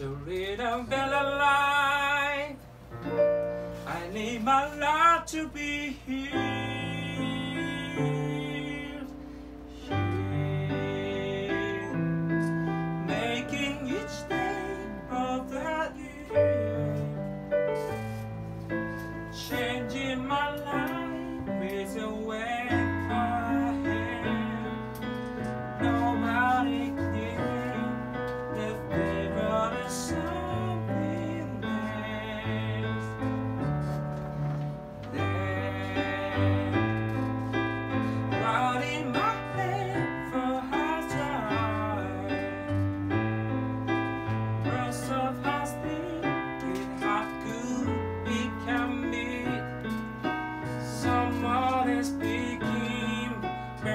to lead a better life. I need my life to be here.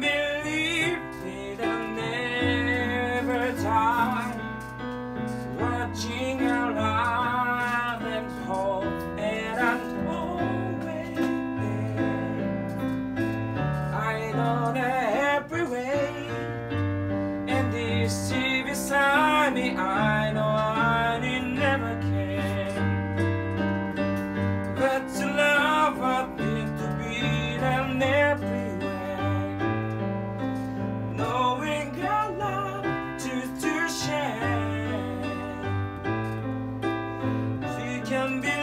believe 天边。